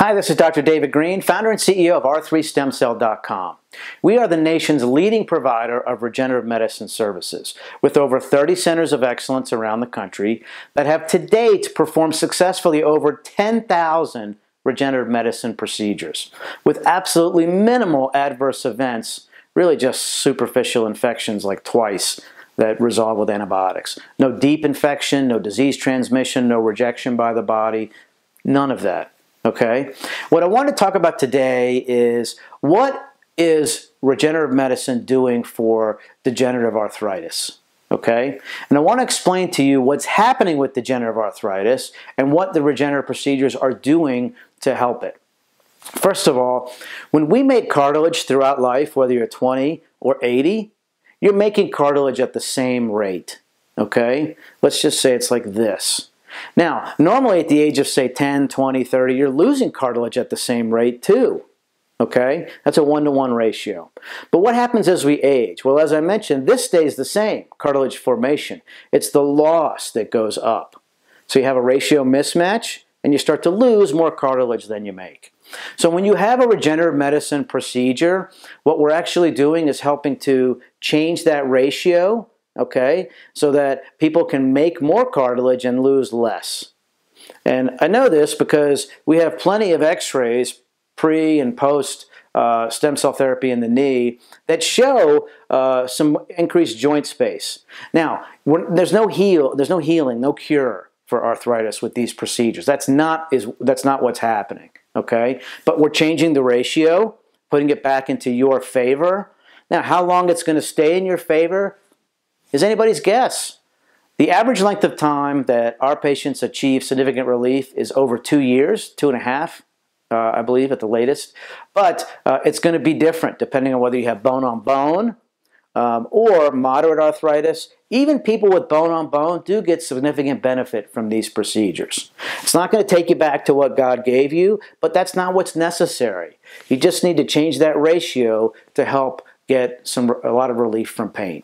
Hi, this is Dr. David Greene, founder and CEO of R3StemCell.com. We are the nation's leading provider of regenerative medicine services, with over 30 centers of excellence around the country that have to date performed successfully over 10,000 regenerative medicine procedures, with absolutely minimal adverse events, really just superficial infections like twice that resolve with antibiotics. No deep infection, no disease transmission, no rejection by the body, none of that. Okay? What I want to talk about today is what is regenerative medicine doing for degenerative arthritis? Okay? And I want to explain to you what's happening with degenerative arthritis and what the regenerative procedures are doing to help it. First of all, when we make cartilage throughout life, whether you're 20 or 80, you're making cartilage at the same rate. Okay? Let's just say it's like this. Now, normally at the age of say 10, 20, 30, you're losing cartilage at the same rate too. Okay? That's a one-to-one ratio. But what happens as we age? Well, as I mentioned, this stays the same, cartilage formation. It's the loss that goes up. So you have a ratio mismatch, and you start to lose more cartilage than you make. So when you have a regenerative medicine procedure, what we're actually doing is helping to change that ratio okay, so that people can make more cartilage and lose less. And I know this because we have plenty of x-rays pre and post uh, stem cell therapy in the knee that show uh, some increased joint space. Now, there's no heal, there's no healing, no cure for arthritis with these procedures. That's not is that's not what's happening. Okay, but we're changing the ratio, putting it back into your favor. Now, how long it's going to stay in your favor is anybody's guess. The average length of time that our patients achieve significant relief is over two years, two and a half, uh, I believe, at the latest. But uh, it's going to be different depending on whether you have bone on bone um, or moderate arthritis. Even people with bone on bone do get significant benefit from these procedures. It's not going to take you back to what God gave you, but that's not what's necessary. You just need to change that ratio to help get some a lot of relief from pain.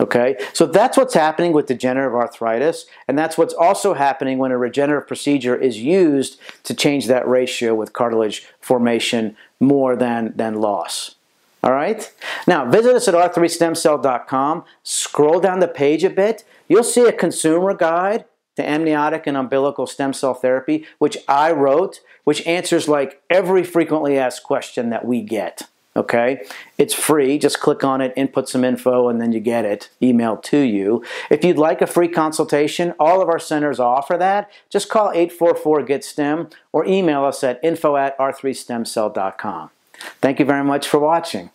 Okay, so that's what's happening with degenerative arthritis, and that's what's also happening when a regenerative procedure is used to change that ratio with cartilage formation more than, than loss. All right, now visit us at r3stemcell.com, scroll down the page a bit, you'll see a consumer guide to amniotic and umbilical stem cell therapy, which I wrote, which answers like every frequently asked question that we get okay? It's free. Just click on it, input some info, and then you get it emailed to you. If you'd like a free consultation, all of our centers offer that. Just call 844-GET-STEM or email us at info at r3stemcell.com. Thank you very much for watching.